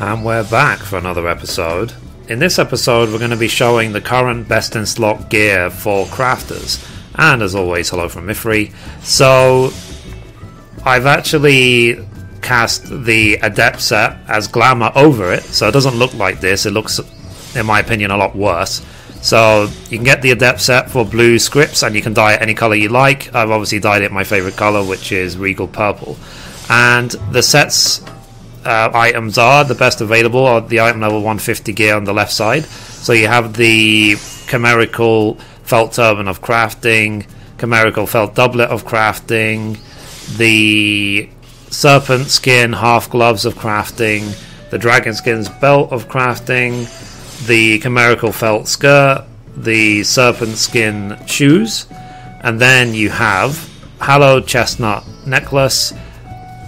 And we're back for another episode. In this episode, we're going to be showing the current best in slot gear for crafters. And as always, hello from Mithrie. So, I've actually cast the Adept set as Glamour over it, so it doesn't look like this. It looks, in my opinion, a lot worse. So you can get the Adept set for blue scrips, and you can dye it any color you like. I've obviously dyed it my favorite color, which is Regal Purple. And the sets uh, items are the best available are the item level 150 gear on the left side. So you have the Chimerical Felt Turban of Crafting, Chimerical Felt Doublet of Crafting, the Serpent Skin Half Gloves of Crafting, the Dragon Skin's Belt of Crafting, the chimerical felt skirt, the serpent skin shoes, and then you have hallowed chestnut necklace,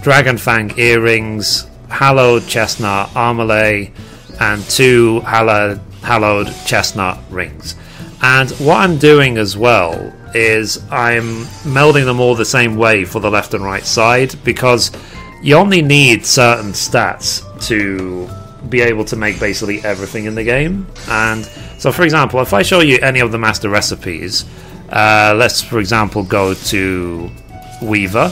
dragon fang earrings, hallowed chestnut armillae, and two hallowed, hallowed chestnut rings. And what I'm doing as well is I'm melding them all the same way for the left and right side because you only need certain stats to be able to make basically everything in the game. And so, for example, if I show you any of the master recipes, uh, let's, for example, go to Weaver.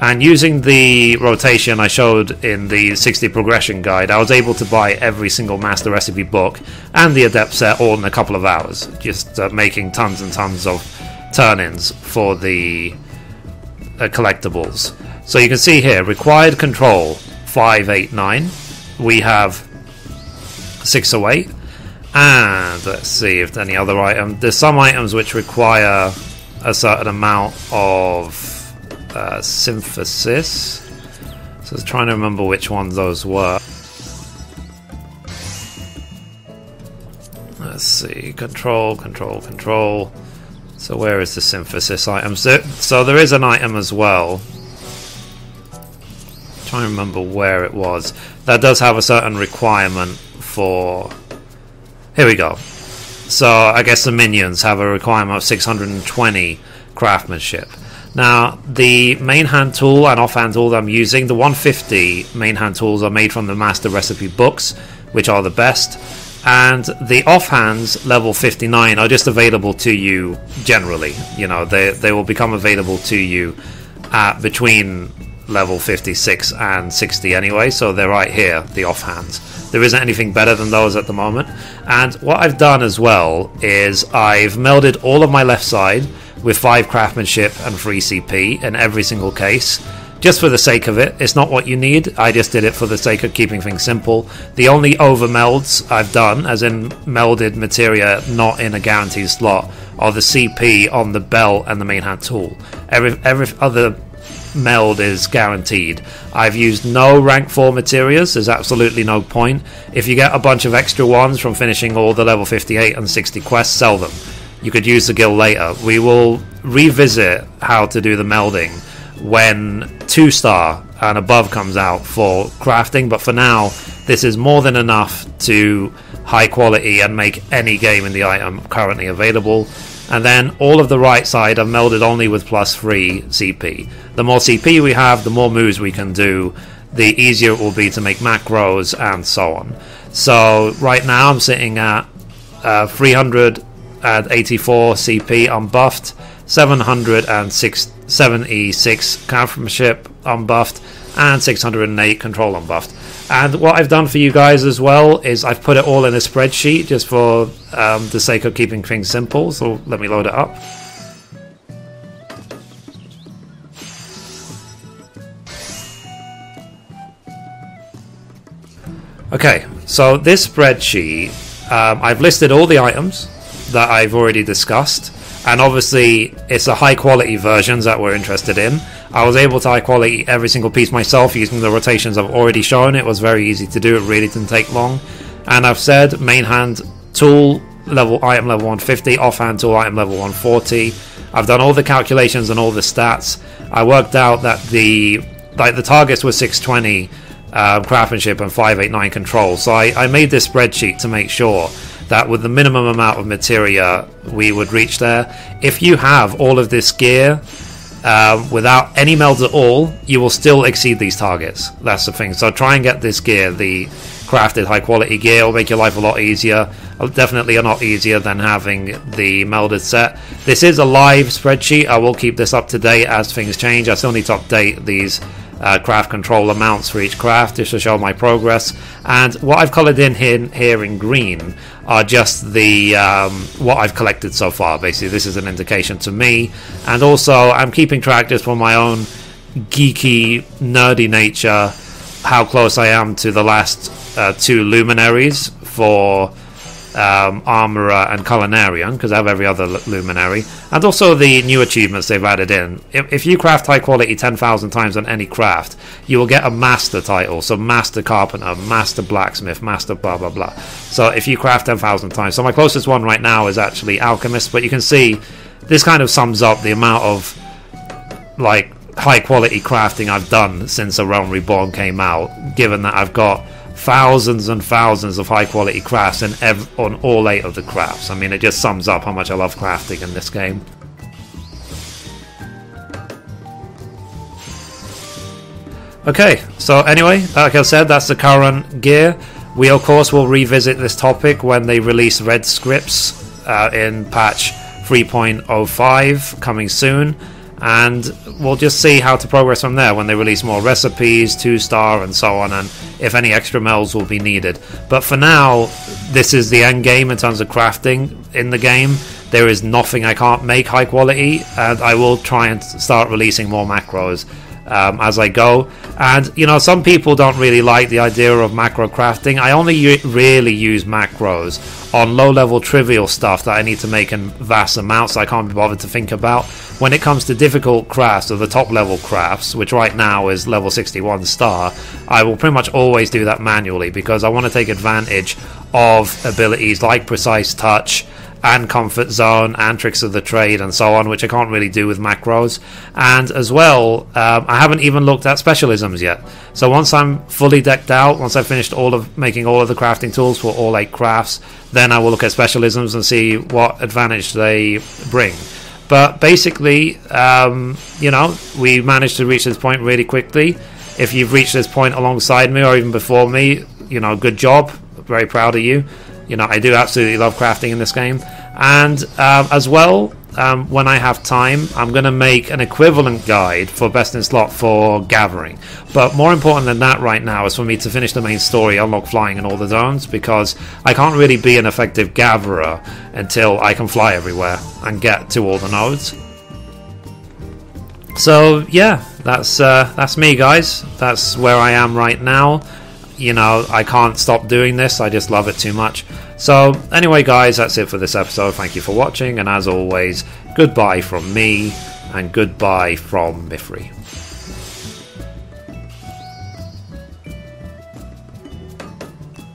And using the rotation I showed in the 60 progression guide, I was able to buy every single master recipe book and the adept set all in a couple of hours, just uh, making tons and tons of turn ins for the uh, collectibles. So you can see here required control 589. We have 608. And let's see if any other item. There's some items which require a certain amount of uh, synthesis. So I was trying to remember which ones those were. Let's see. Control, control, control. So where is the synthesis item? So, so there is an item as well. I'm trying to remember where it was. That does have a certain requirement for. Here we go. So I guess the minions have a requirement of 620 craftsmanship. Now, the main hand tool and offhand tool that I'm using, the 150 main hand tools are made from the master recipe books, which are the best. And the offhands level 59 are just available to you generally. You know, they, they will become available to you at between level 56 and 60 anyway, so they're right here, the offhands. There isn't anything better than those at the moment. And what I've done as well is I've melded all of my left side with 5 craftsmanship and 3 CP in every single case. Just for the sake of it, it's not what you need. I just did it for the sake of keeping things simple. The only over melds I've done, as in melded materia not in a guaranteed slot, are the CP on the belt and the main hand tool. Every every other meld is guaranteed. I've used no rank 4 materials, there's absolutely no point. If you get a bunch of extra ones from finishing all the level 58 and 60 quests, sell them. You could use the guild later. We will revisit how to do the melding when 2 star and above comes out for crafting, but for now, this is more than enough to high quality and make any game in the item currently available. And then all of the right side are melded only with plus 3 CP. The more CP we have, the more moves we can do, the easier it will be to make macros and so on. So right now I'm sitting at uh, 384 CP unbuffed, 776 craftsmanship unbuffed, and 608 control unbuffed. And what I've done for you guys as well is I've put it all in a spreadsheet just for um, the sake of keeping things simple. So let me load it up. Okay, so this spreadsheet, um, I've listed all the items that I've already discussed, and obviously it's the high quality versions that we're interested in. I was able to high quality every single piece myself using the rotations I've already shown. It was very easy to do, it really didn't take long. And I've said main hand tool level item level 150, offhand tool item level 140. I've done all the calculations and all the stats. I worked out that the like the targets were 620 um, craftsmanship and 589 control. So I, I made this spreadsheet to make sure that with the minimum amount of materia we would reach there. If you have all of this gear uh, without any melds at all, you will still exceed these targets. That's the thing. So try and get this gear, the crafted high quality gear will make your life a lot easier. Uh, Definitely a lot easier than having the melded set. This is a live spreadsheet. I will keep this up to date as things change. I still need to update these uh, craft control amounts for each craft just to show my progress. And what I've coloured in here, here in green are just the um, what I've collected so far. Basically, this is an indication to me, and also I'm keeping track just for my own geeky, nerdy nature how close I am to the last uh, two luminaries for um, Armorer and Culinarian because I have every other luminary, and also the new achievements they've added in. If, if you craft high quality 10,000 times on any craft, you will get a master title. So, Master Carpenter, Master Blacksmith, Master blah blah blah. So, if you craft 10,000 times, so my closest one right now is actually Alchemist, but you can see this kind of sums up the amount of like high quality crafting I've done since A Realm Reborn came out, given that I've got thousands and thousands of high quality crafts on all eight of the crafts. I mean, it just sums up how much I love crafting in this game. Okay, so anyway, like I said, that's the current gear. We, of course, will revisit this topic when they release red scrips uh, in patch 3.05 coming soon and we'll just see how to progress from there when they release more recipes, two star, and so on, and if any extra melds will be needed. But for now, this is the end game in terms of crafting in the game. There is nothing I can't make high quality, and I will try and start releasing more macros. Um, as I go, and you know, some people don't really like the idea of macro crafting. I only u- really use macros on low level trivial stuff that I need to make in vast amounts I can't be bothered to think about. When it comes to difficult crafts or the top level crafts, which right now is level 61 star, I will pretty much always do that manually because I want to take advantage of abilities like precise touch and comfort zone and tricks of the trade and so on, which I can't really do with macros. And as well, um, I haven't even looked at specialisms yet. So once I'm fully decked out, once I've finished all of making all of the crafting tools for all eight crafts, then I will look at specialisms and see what advantage they bring. But basically, um, you know, we managed to reach this point really quickly. If you've reached this point alongside me or even before me, you know, good job. Very proud of you. You know, I do absolutely love crafting in this game. And um, as well, um, when I have time, I'm going to make an equivalent guide for Best in Slot for gathering. But more important than that right now is for me to finish the main story, unlock flying in all the zones, because I can't really be an effective gatherer until I can fly everywhere and get to all the nodes. So yeah, that's uh, that's me, guys. That's where I am right now. You know, I can't stop doing this. I just love it too much. So anyway, guys, that's it for this episode. Thank you for watching, and as always, goodbye from me, and goodbye from Mithrie.